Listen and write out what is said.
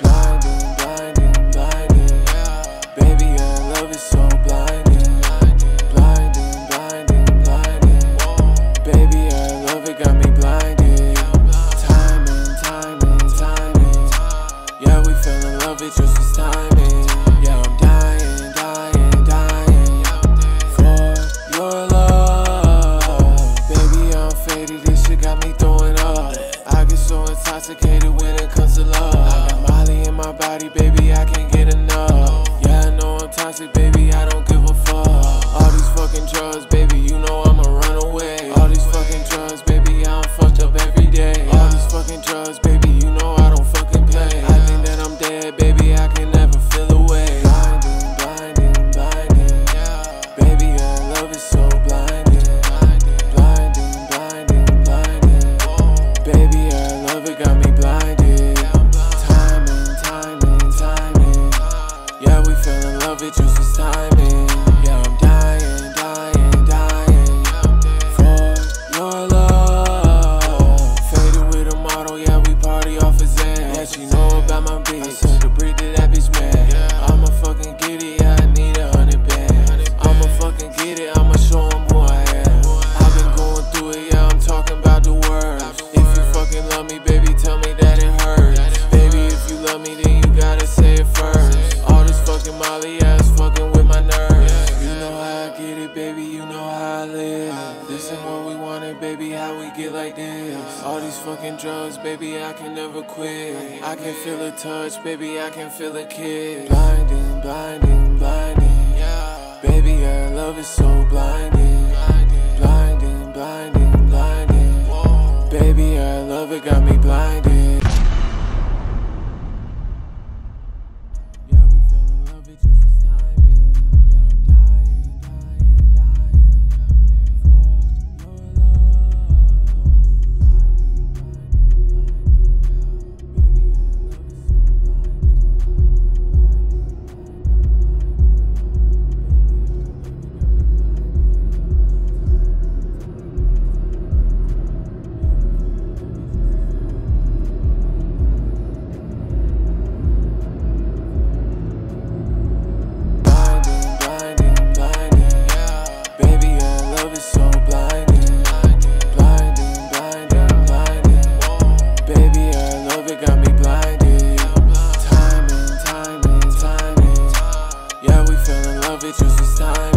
Blinding, blinding, blinding. Baby, your love so blinding. Blinding, blinding. Baby, love got me blinded. Timing, timing, timing. Yeah, we fell in love, it just was. Drugs, baby, you know I'm a runaway. All these fucking drugs, baby, I'm fucked up every day. All these fucking drugs, baby, you know I don't fucking play. I think that I'm dead, baby, I can never feel away. Blinding, blinding, blinding. Baby, your love is so blinding. Blinding, blinding, blinding. Baby, your love it got me blinded. Timing, timing, timing. Yeah, we fell in love, it just was timing. baby, how we get like this? All these fucking drugs, baby, I can never quit. I can feel a touch, baby, I can feel a kiss. Blinding, blinding, blinding. Yeah. Baby, our love is so blinding. Blinding, blinding, blinding. Whoa. Baby, our love, it got me blinded. Yeah, we fell in love, it just was time. Just this time.